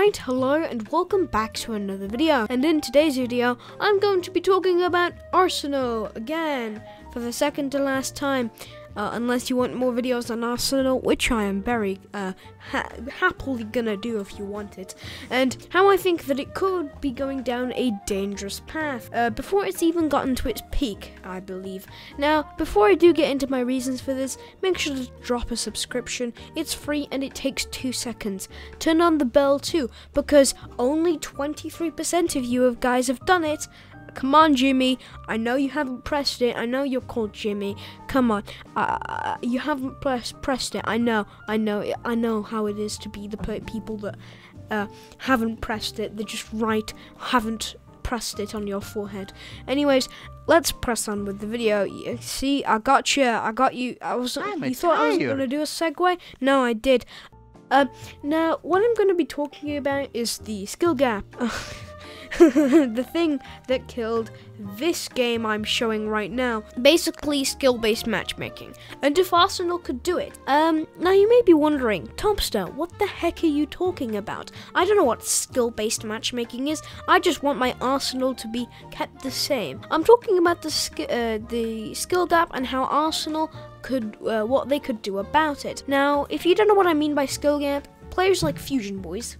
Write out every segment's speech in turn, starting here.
Alright, hello and welcome back to another video. And in today's video, I'm going to be talking about Arsenal again for the second to last time. Uh, unless you want more videos on Arsenal, which I am very uh, ha happily gonna do if you want it, and how I think that it could be going down a dangerous path uh, before it's even gotten to its peak, I believe. Now, before I do get into my reasons for this, make sure to drop a subscription. It's free and it takes two seconds. Turn on the bell too, because only 23% of you of guys have done it. Come on, Jimmy. I know you haven't pressed it. I know you're called Jimmy. Come on. Uh, you haven't press, pressed it. I know. I know. I know how it is to be the people that uh, haven't pressed it. They just write haven't pressed it on your forehead. Anyways, let's press on with the video. You see, I got you. I got you. I was. I'm you thought I was gonna do a segue? No, I did. Uh, now, what I'm going to be talking about is the skill gap. the thing that killed this game I'm showing right now. Basically, skill-based matchmaking. And if Arsenal could do it. Um, now you may be wondering, Topster, what the heck are you talking about? I don't know what skill-based matchmaking is. I just want my Arsenal to be kept the same. I'm talking about the sk- uh, the skill gap and how Arsenal could uh, what they could do about it. Now, if you don't know what I mean by skill gap, players like Fusion Boys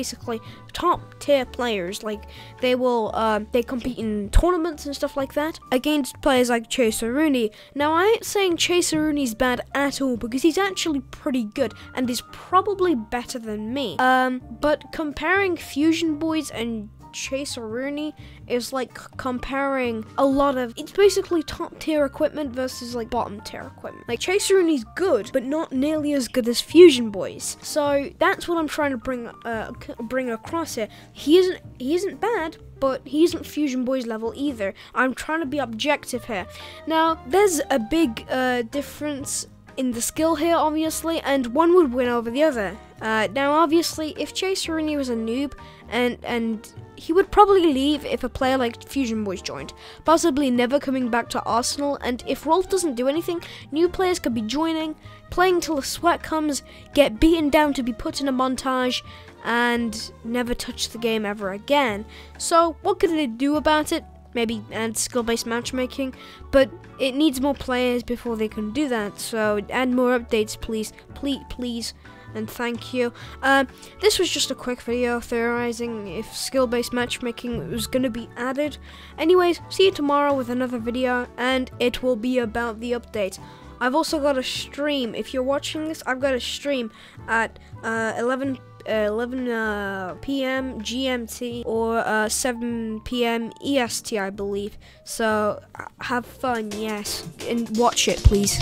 basically top tier players. Like they will uh, they compete in tournaments and stuff like that against players like Chase Rooney now I ain't saying Chase Rooney's bad at all because he's actually pretty good and is probably better than me. Um, but comparing Fusion Boys and Chase Rooney is like comparing a lot of it's basically top tier equipment versus like bottom tier equipment. Like Chase Rooney's good, but not nearly as good as Fusion Boys. So that's what I'm trying to bring uh, bring across here. He isn't he isn't bad, but he isn't Fusion Boys level either. I'm trying to be objective here. Now there's a big uh, difference in the skill here, obviously, and one would win over the other. Uh, now, obviously, if Chase Rooney was a noob, and and he would probably leave if a player like Fusion Boys joined, possibly never coming back to Arsenal. And if ROLVe doesn't do anything, new players could be joining, playing till the sweat comes, get beaten down to be put in a montage, and never touch the game ever again. So, what could they do about it? Maybe add skill-based matchmaking, but it needs more players before they can do that. So add more updates, please, please, please, and thank you. Uh, this was just a quick video theorizing if skill-based matchmaking was going to be added. Anyways, see you tomorrow with another video, and it will be about the update. I've also got a stream. If you're watching this, I've got a stream at uh, 11 uh, 11 uh, p.m. GMT or uh, 7 p.m. EST, I believe. So have fun, yes, and watch it, please.